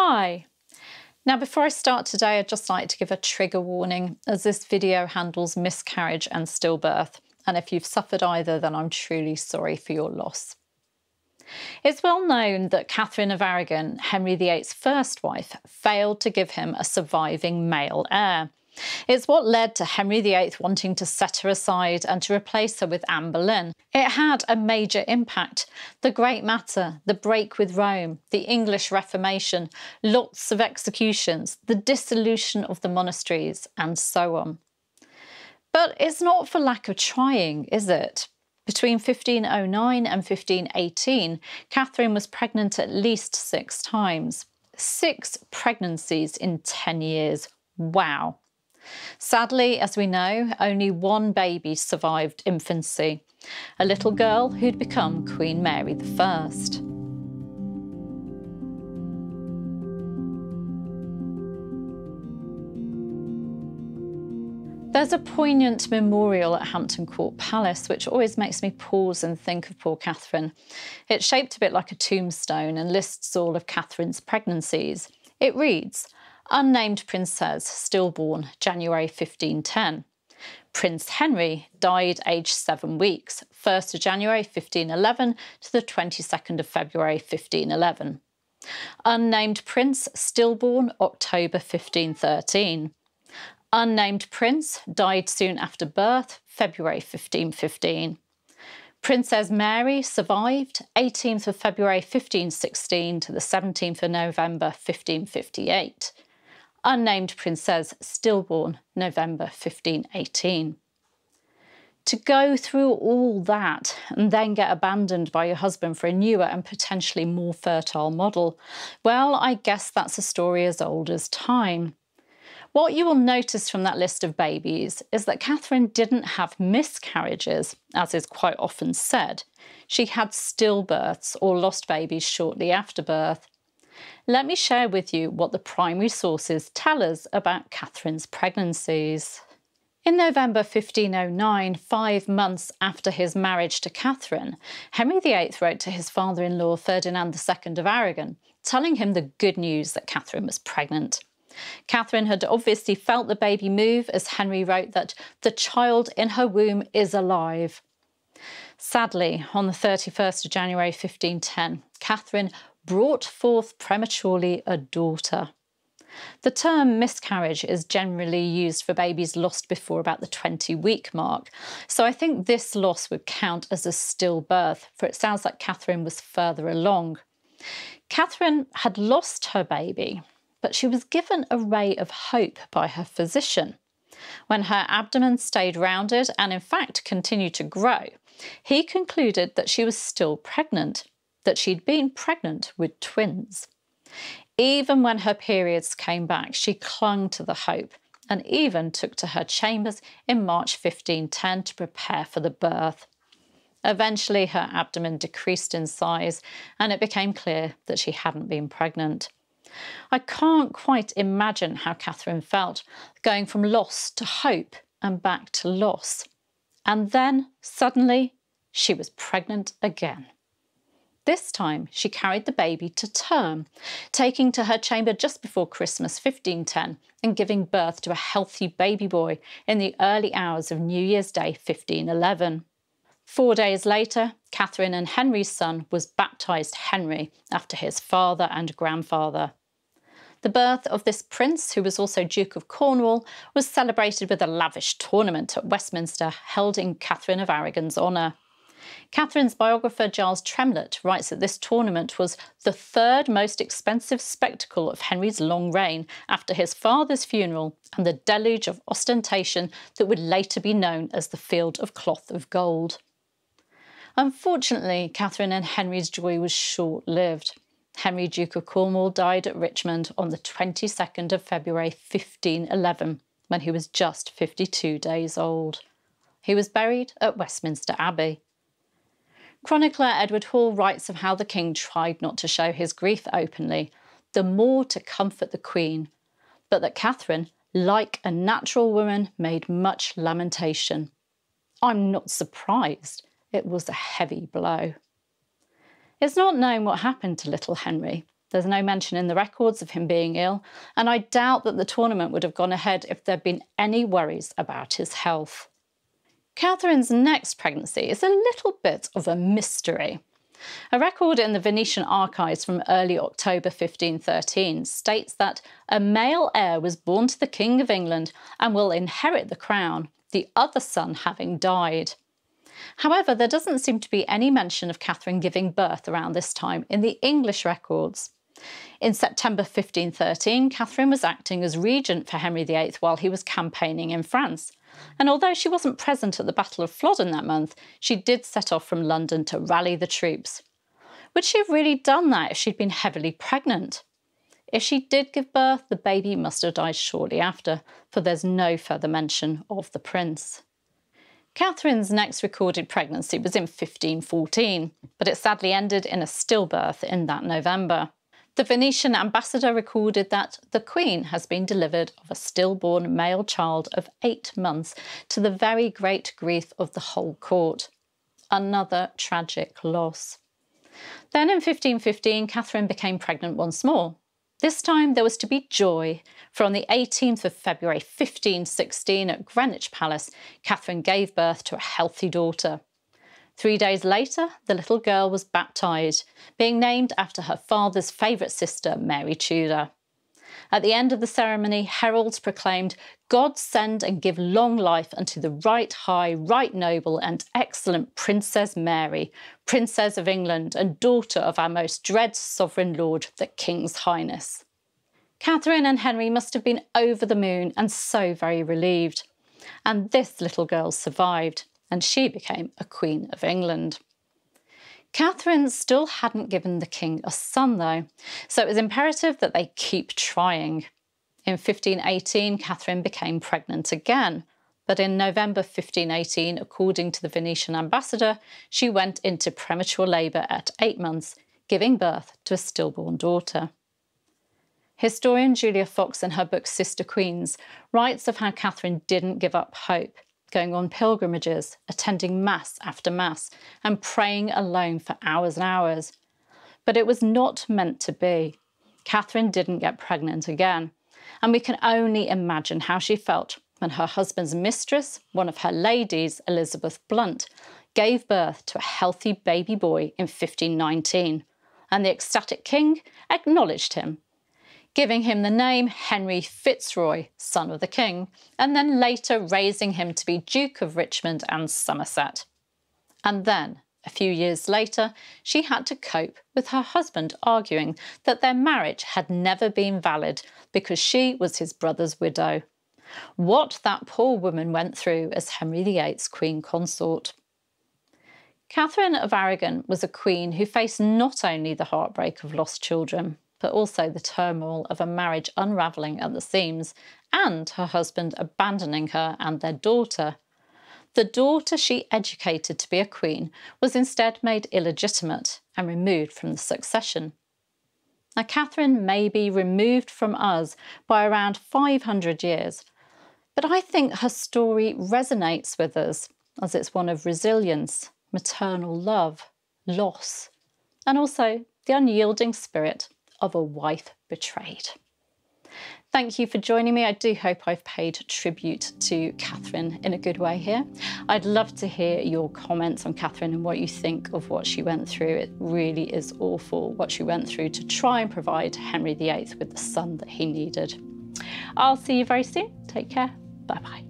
Hi! Now before I start today I'd just like to give a trigger warning as this video handles miscarriage and stillbirth and if you've suffered either then I'm truly sorry for your loss. It's well known that Catherine of Aragon, Henry VIII's first wife, failed to give him a surviving male heir. It's what led to Henry VIII wanting to set her aside and to replace her with Anne Boleyn. It had a major impact. The Great Matter, the break with Rome, the English Reformation, lots of executions, the dissolution of the monasteries, and so on. But it's not for lack of trying, is it? Between 1509 and 1518, Catherine was pregnant at least six times. Six pregnancies in 10 years. Wow. Sadly, as we know, only one baby survived infancy, a little girl who'd become Queen Mary I. There's a poignant memorial at Hampton Court Palace, which always makes me pause and think of poor Catherine. It's shaped a bit like a tombstone and lists all of Catherine's pregnancies. It reads, unnamed princess, stillborn, January 1510. Prince Henry died aged seven weeks, 1st of January 1511 to the 22nd of February 1511. Unnamed prince, stillborn, October 1513. Unnamed prince, died soon after birth, February 1515. Princess Mary survived 18th of February 1516 to the 17th of November 1558 unnamed princess, stillborn, November 1518. To go through all that and then get abandoned by your husband for a newer and potentially more fertile model, well, I guess that's a story as old as time. What you will notice from that list of babies is that Catherine didn't have miscarriages, as is quite often said. She had stillbirths or lost babies shortly after birth let me share with you what the primary sources tell us about Catherine's pregnancies. In November 1509, five months after his marriage to Catherine, Henry VIII wrote to his father-in-law Ferdinand II of Aragon, telling him the good news that Catherine was pregnant. Catherine had obviously felt the baby move as Henry wrote that the child in her womb is alive. Sadly, on the 31st of January 1510, Catherine brought forth prematurely a daughter. The term miscarriage is generally used for babies lost before about the 20 week mark, so I think this loss would count as a stillbirth, for it sounds like Catherine was further along. Catherine had lost her baby, but she was given a ray of hope by her physician. When her abdomen stayed rounded and in fact continued to grow, he concluded that she was still pregnant that she'd been pregnant with twins. Even when her periods came back, she clung to the hope and even took to her chambers in March 1510 to prepare for the birth. Eventually, her abdomen decreased in size and it became clear that she hadn't been pregnant. I can't quite imagine how Catherine felt, going from loss to hope and back to loss. And then, suddenly, she was pregnant again. This time she carried the baby to term, taking to her chamber just before Christmas 1510 and giving birth to a healthy baby boy in the early hours of New Year's Day 1511. Four days later, Catherine and Henry's son was baptised Henry after his father and grandfather. The birth of this prince, who was also Duke of Cornwall, was celebrated with a lavish tournament at Westminster held in Catherine of Aragon's honour. Catherine's biographer Giles Tremlett writes that this tournament was the third most expensive spectacle of Henry's long reign after his father's funeral and the deluge of ostentation that would later be known as the Field of Cloth of Gold. Unfortunately, Catherine and Henry's joy was short-lived. Henry Duke of Cornwall died at Richmond on the 22nd of February 1511 when he was just 52 days old. He was buried at Westminster Abbey. Chronicler Edward Hall writes of how the king tried not to show his grief openly, the more to comfort the queen, but that Catherine, like a natural woman, made much lamentation. I'm not surprised. It was a heavy blow. It's not known what happened to little Henry. There's no mention in the records of him being ill, and I doubt that the tournament would have gone ahead if there'd been any worries about his health. Catherine's next pregnancy is a little bit of a mystery. A record in the Venetian archives from early October 1513 states that a male heir was born to the King of England and will inherit the crown, the other son having died. However, there doesn't seem to be any mention of Catherine giving birth around this time in the English records. In September 1513, Catherine was acting as regent for Henry VIII while he was campaigning in France. And although she wasn't present at the Battle of Flodden that month, she did set off from London to rally the troops. Would she have really done that if she'd been heavily pregnant? If she did give birth, the baby must have died shortly after, for there's no further mention of the prince. Catherine's next recorded pregnancy was in 1514, but it sadly ended in a stillbirth in that November. The Venetian ambassador recorded that the Queen has been delivered of a stillborn male child of eight months to the very great grief of the whole court. Another tragic loss. Then in 1515, Catherine became pregnant once more. This time there was to be joy, for on the 18th of February 1516 at Greenwich Palace, Catherine gave birth to a healthy daughter. Three days later, the little girl was baptised, being named after her father's favourite sister, Mary Tudor. At the end of the ceremony, heralds proclaimed, God send and give long life unto the right high, right noble, and excellent Princess Mary, Princess of England, and daughter of our most dread sovereign lord, the King's Highness. Catherine and Henry must have been over the moon and so very relieved. And this little girl survived and she became a Queen of England. Catherine still hadn't given the king a son, though, so it was imperative that they keep trying. In 1518, Catherine became pregnant again, but in November 1518, according to the Venetian ambassador, she went into premature labour at eight months, giving birth to a stillborn daughter. Historian Julia Fox, in her book Sister Queens, writes of how Catherine didn't give up hope going on pilgrimages, attending Mass after Mass, and praying alone for hours and hours. But it was not meant to be. Catherine didn't get pregnant again, and we can only imagine how she felt when her husband's mistress, one of her ladies, Elizabeth Blount, gave birth to a healthy baby boy in 1519, and the ecstatic king acknowledged him giving him the name Henry Fitzroy, son of the king, and then later raising him to be Duke of Richmond and Somerset. And then, a few years later, she had to cope with her husband arguing that their marriage had never been valid because she was his brother's widow. What that poor woman went through as Henry VIII's queen consort. Catherine of Aragon was a queen who faced not only the heartbreak of lost children, but also the turmoil of a marriage unravelling at the seams and her husband abandoning her and their daughter. The daughter she educated to be a queen was instead made illegitimate and removed from the succession. Now, Catherine may be removed from us by around 500 years, but I think her story resonates with us as it's one of resilience, maternal love, loss, and also the unyielding spirit of a wife betrayed. Thank you for joining me. I do hope I've paid tribute to Catherine in a good way here. I'd love to hear your comments on Catherine and what you think of what she went through. It really is awful what she went through to try and provide Henry VIII with the son that he needed. I'll see you very soon. Take care. Bye bye.